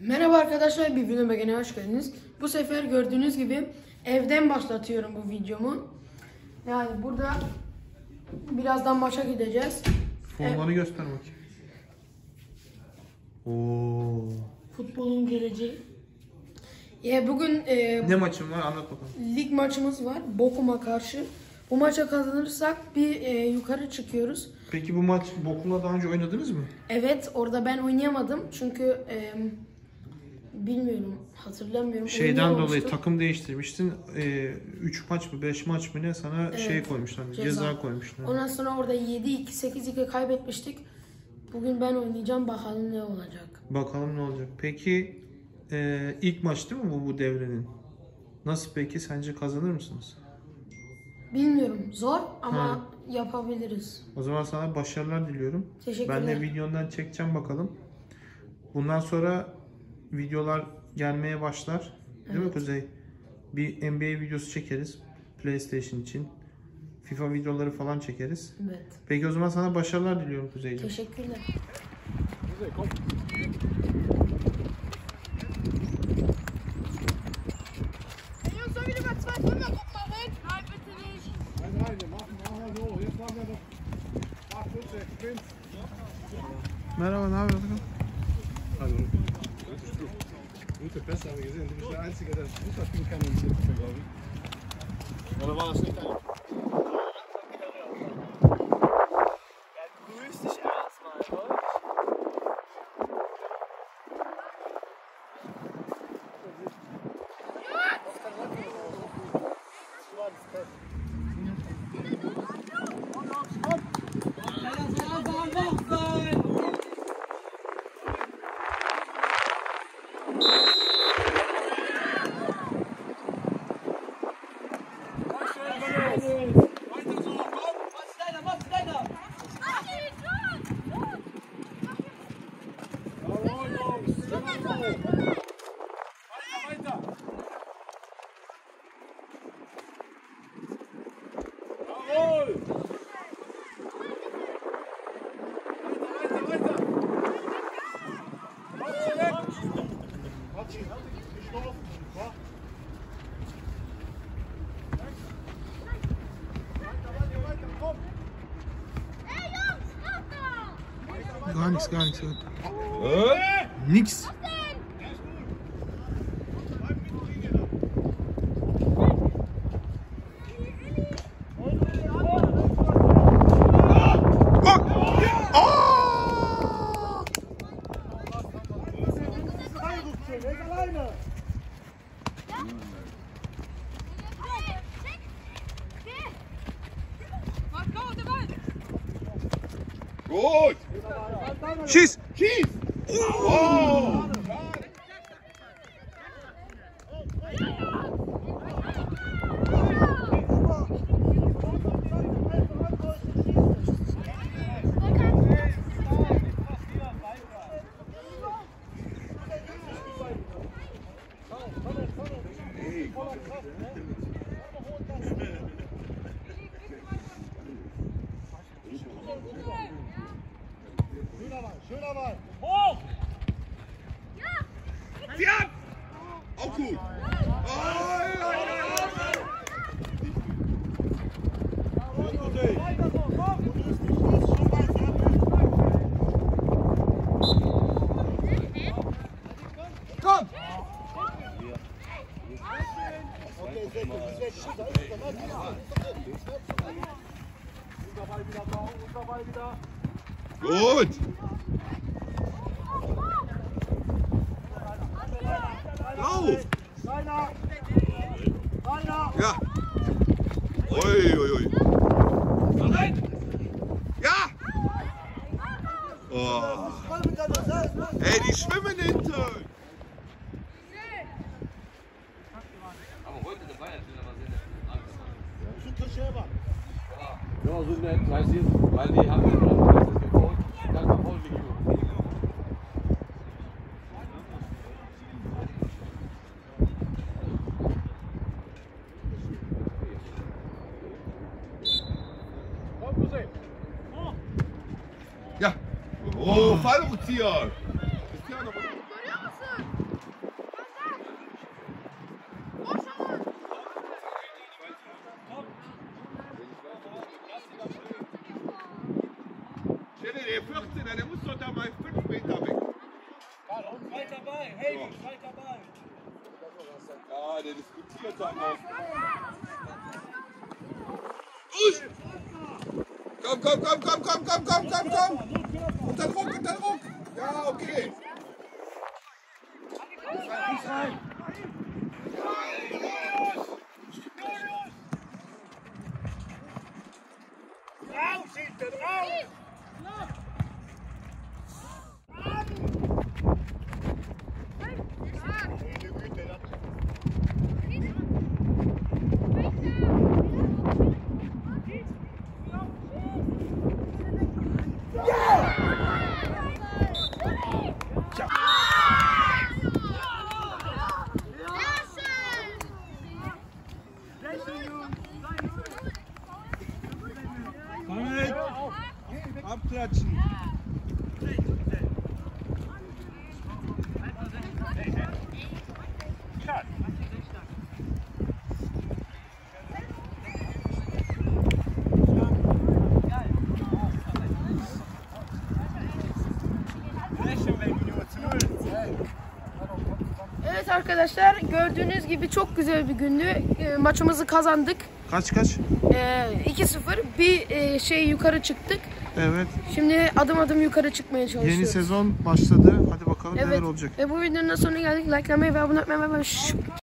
Merhaba arkadaşlar, bir video begene hoş geldiniz. Bu sefer gördüğünüz gibi evden başlatıyorum bu videomu. Yani burada birazdan maça gideceğiz. Formanı göster bakayım. Oo. Futbolun geleceği. Ya bugün e, Ne maçın var anlat bakalım. lig maçımız var Bokum'a karşı. Bu maça kazanırsak bir e, yukarı çıkıyoruz. Peki bu maç Bokum'la daha önce oynadınız mı? Evet, orada ben oynayamadım çünkü e, bilmiyorum, hatırlamıyorum. Şeyden dolayı takım değiştirmiştin. 3 maç mı 5 maç mı ne sana şey koymuşlar. ceza. Ceza, koymuşlar. Ondan sonra orada 7-2, 8-2 kaybetmiştik. Bugün ben oynayacağım bakalım ne olacak. Bakalım ne olacak. Peki e, ilk maç değil mi bu bu devrenin? Nasıl peki sence kazanır mısınız? Bilmiyorum zor ama Ha. yapabiliriz. O zaman sana başarılar diliyorum. Teşekkürler. Ben de videondan çekeceğim bakalım. Bundan sonra videolar gelmeye başlar. Değil mi. Kuzey? Bir NBA videosu çekeriz. PlayStation için. FIFA videoları falan çekeriz. Evet. Peki o zaman sana başarılar diliyorum Kuzeyciğim. Teşekkürler. Sollen wir lieber gute Pässe haben wir gesehen. Du bist der Einzige, der Fußball spielen kann im Fußball, glaube ich. Oder war das nicht ein? Gar nichts, gar nichts. Nix. leg alleine. Schieß! Schieß! Oh. Schöner Ball. Hoch! Ja! Zieh ab! Auch gut! Oh, ja, ja, ja. Komm! Okay, sehr gut, sehr gut. Da ist er, da ist er. Unser Ball wieder, unser Ball wieder. Gut! Ja. Ui, ui, ui. Ja! Oh. Ey, die schwimmen hinter! Aber heute dabei, das ist aber sehr nett. Ja, so nett, weil die haben wir noch. Ja. Oh, oh. Fallrückzieher. Cristiano Der 14er, der muss doch da mal 5 Meter weg. Karl, und weiter bei. Hey, so. weiter bei. Ja, der diskutiert dann noch. Ui! Komm, komm, komm, komm, komm, komm, komm, komm, komm! Unter Druck, unter Druck! Ja, okay. Raus, Abklatschen. Evet arkadaşlar gördüğünüz gibi çok güzel bir gündü. E, maçımızı kazandık. Kaç kaç? E, 2-0 bir e, şey yukarı çıktık. Evet. Şimdi adım adım yukarı çıkmaya çalışıyoruz. Yeni sezon başladı. Hadi bakalım Evet. neler olacak. Ve bu videonun sonuna geldik. Likelamayı ve abone olmayı unutmayın.